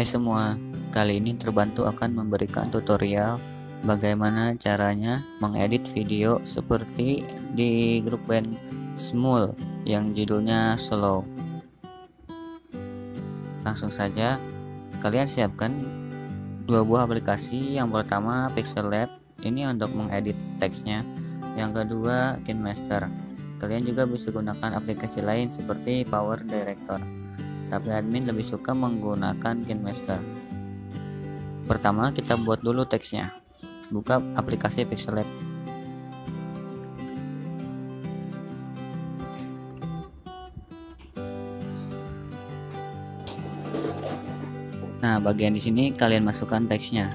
Hai semua, kali ini terbantu akan memberikan tutorial bagaimana caranya mengedit video seperti di grup band Small yang judulnya Slow. Langsung saja, kalian siapkan dua buah aplikasi. Yang pertama Pixel Lab, ini untuk mengedit teksnya. Yang kedua KineMaster. Kalian juga bisa gunakan aplikasi lain seperti Power Director tapi admin lebih suka menggunakan KineMaster. Pertama, kita buat dulu teksnya. Buka aplikasi Pixel Lab. Nah, bagian di sini kalian masukkan teksnya.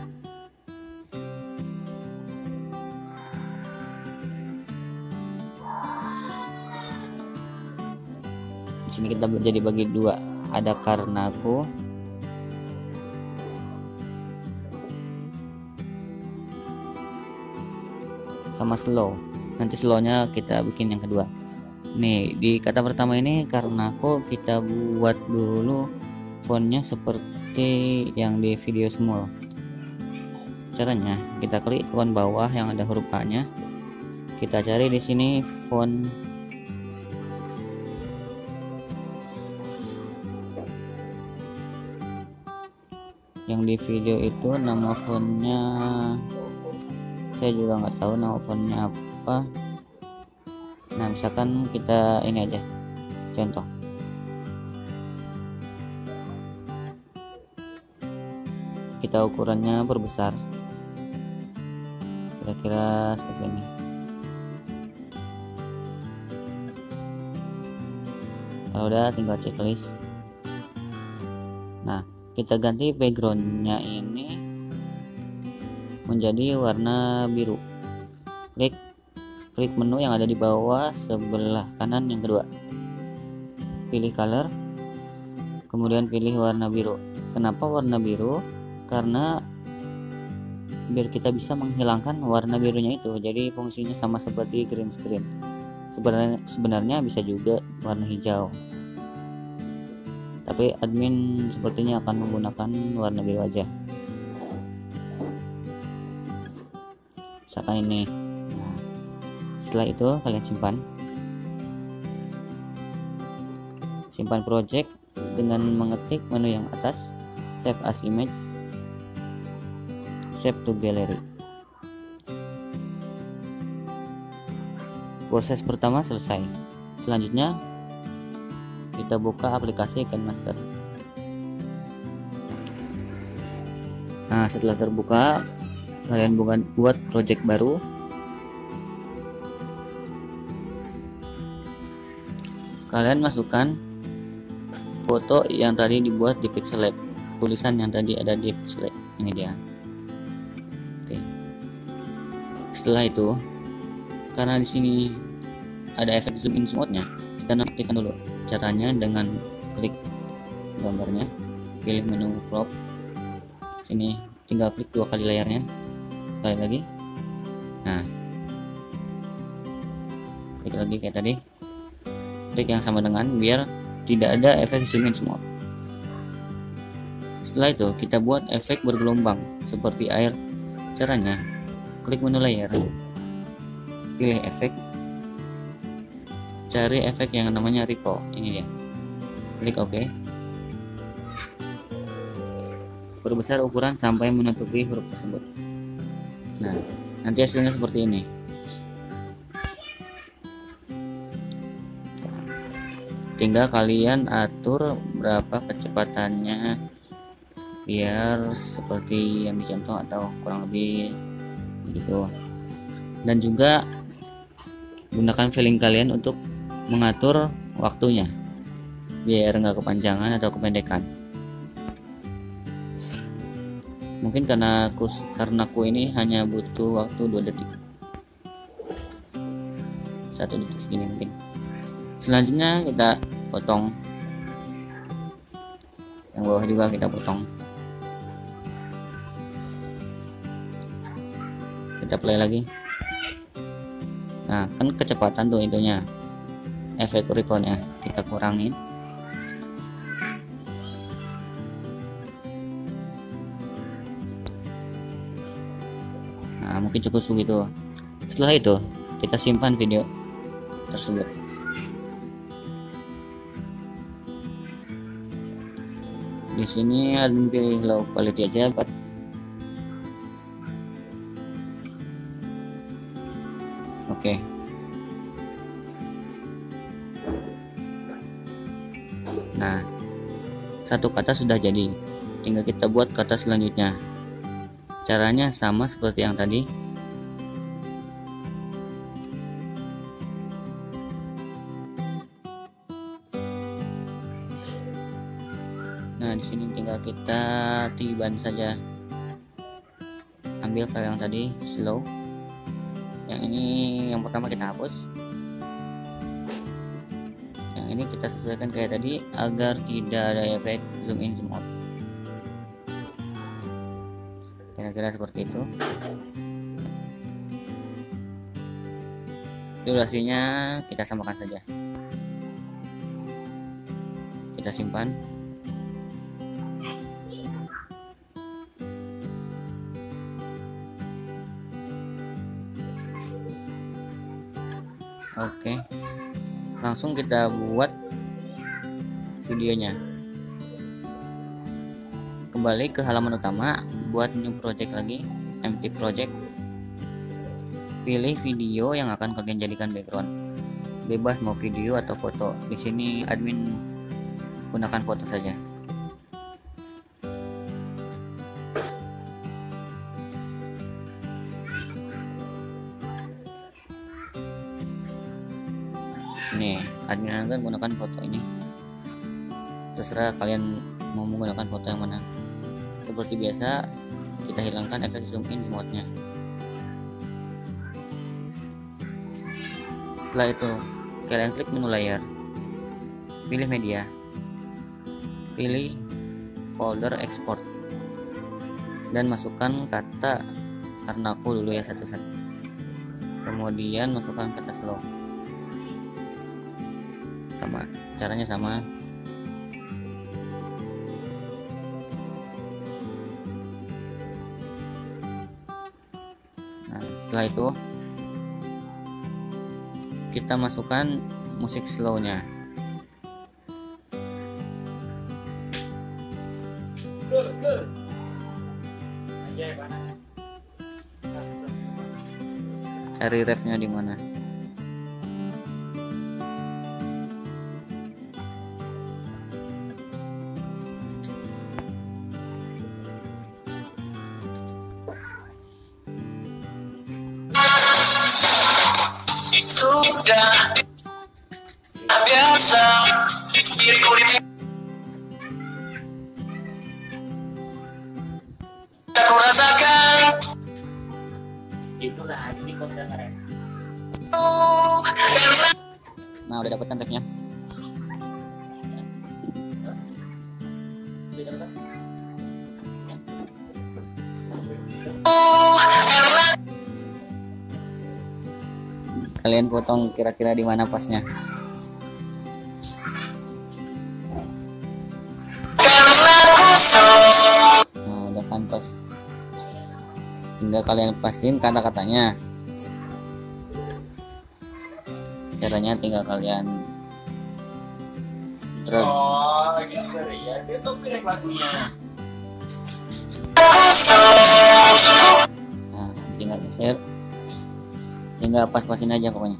Di sini kita jadi bagi dua ada karenaku sama slow. Nanti slownya kita bikin yang kedua. Nih di kata pertama ini karena aku kita buat dulu fontnya seperti yang di video small caranya kita klik ikon bawah yang ada huruf A nya kita cari di sini font yang di video itu nama fontnya saya juga nggak tahu nama fontnya apa. Nah misalkan kita ini aja contoh. Kita ukurannya perbesar. Kira-kira seperti ini. Kalau udah tinggal checklist. Nah kita ganti backgroundnya ini menjadi warna biru. Klik klik menu yang ada di bawah sebelah kanan yang kedua. Pilih color kemudian pilih warna biru. Kenapa warna biru? Karena biar kita bisa menghilangkan warna birunya itu. Jadi fungsinya sama seperti green screen. Sebenarnya sebenarnya bisa juga warna hijau tapi admin sepertinya akan menggunakan warna biru aja misalkan ini. Nah, setelah itu kalian simpan. Simpan project dengan mengetik menu yang atas save as image save to gallery. Proses pertama selesai. Selanjutnya kita buka aplikasi KineMaster nah setelah terbuka kalian buat project baru. Kalian masukkan foto yang tadi dibuat di Pixel Lab. Tulisan yang tadi ada di Pixel Lab. Ini dia. Oke. Setelah itu karena di sini ada efek zoom in smoothnya kita aktifkan dulu caranya dengan klik gambarnya. Pilih menu crop. Ini tinggal klik dua kali layarnya. Sekali lagi. Nah. Klik lagi kayak tadi. Klik yang sama dengan biar tidak ada efek zoom in smooth setelah itu kita buat efek bergelombang seperti air. Caranya klik menu layer. Pilih efek cari efek yang namanya ripple ini dia. Klik OK. Perbesar ukuran sampai menutupi huruf tersebut. Nah nanti hasilnya seperti ini. Tinggal kalian atur berapa kecepatannya biar seperti yang dicontoh atau kurang lebih gitu dan juga gunakan feeling kalian untuk mengatur waktunya biar nggak kepanjangan atau kependekan. Mungkin karena aku karena aku ini hanya butuh waktu 2 detik. Satu detik segini mungkin. Selanjutnya kita potong. Yang bawah juga kita potong. Kita play lagi. Nah kan kecepatan tuh intinya efek recordnya kita kurangin. Nah mungkin cukup segitu setelah itu kita simpan video tersebut. Di sini admin pilih low quality aja buat satu kata sudah jadi tinggal kita buat kata selanjutnya. Caranya sama seperti yang tadi. Nah di sini tinggal kita tiban saja. Ambil file yang tadi slow. Yang ini yang pertama kita hapus ini kita sesuaikan kayak tadi agar tidak ada efek zoom in zoom out. Kira-kira seperti itu. Durasinya kita samakan saja. Kita simpan. Oke. Langsung kita buat videonya. Kembali ke halaman utama, buat new project lagi, empty project. Pilih video yang akan kalian jadikan background. Bebas mau video atau foto. Di sini admin gunakan foto saja. Ini admin akan menggunakan foto ini. Terserah kalian mau menggunakan foto yang mana. Seperti biasa kita hilangkan efek zoom in nya setelah itu kalian klik menu layar. Pilih media. Pilih folder export. Dan masukkan kata karena aku dulu ya satu-satu. Kemudian masukkan kata slow sama. Caranya sama. Nah setelah itu kita masukkan musik slownya. Cari refnya di mana itulah ini konten oh, karena nah udah refnya oh, karena kalian potong kira-kira di mana pasnya tinggal kalian pasin kata-katanya caranya tinggal kalian drag Oh, gitu ya. Dia tuh pilih lagunya. nah tinggal share tinggal pas-pasin aja pokoknya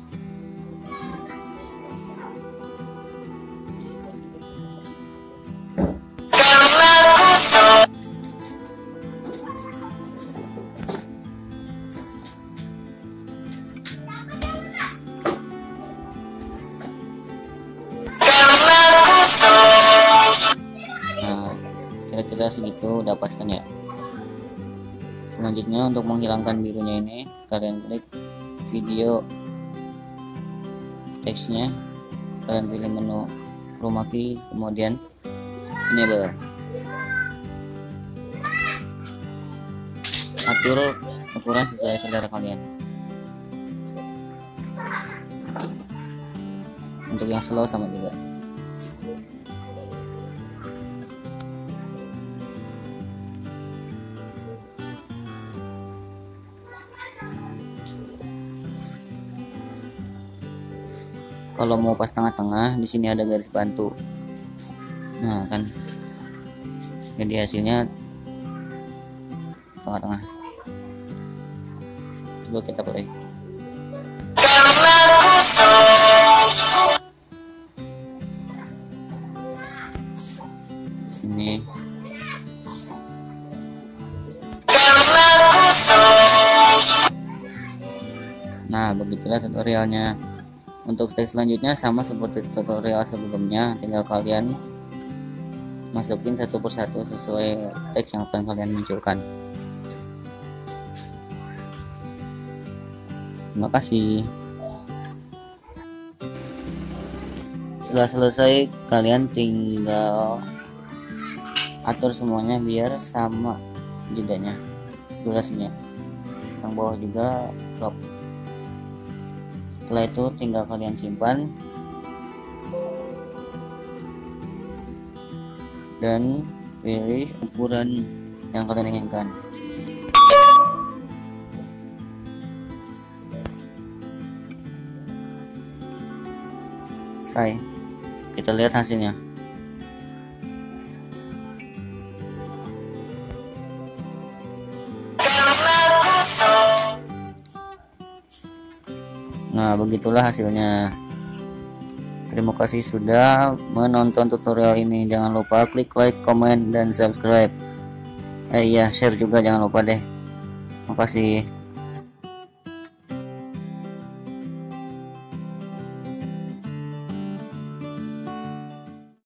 kira-kira segitu udah kan ya? Selanjutnya untuk menghilangkan birunya ini kalian klik video teksnya. Kalian pilih menu chroma key kemudian enable. Atur ukuran sesuai selera kalian. Untuk yang slow sama juga kalau mau pas tengah-tengah di sini ada garis bantu. Nah kan. Jadi hasilnya tengah-tengah. Coba kita play. Sini. Nah begitulah tutorialnya untuk step selanjutnya sama seperti tutorial sebelumnya tinggal kalian masukin satu persatu sesuai teks yang akan kalian munculkan. Terima kasih. Setelah selesai kalian tinggal atur semuanya biar sama jedanya. Durasinya. Yang bawah juga crop setelah itu tinggal kalian simpan. Dan pilih ukuran yang kalian inginkan. Selesai kita lihat hasilnya Nah, begitulah hasilnya. Terima kasih sudah menonton tutorial ini. Jangan lupa klik like, comment, dan subscribe. Eh iya, share juga jangan lupa deh. Makasih.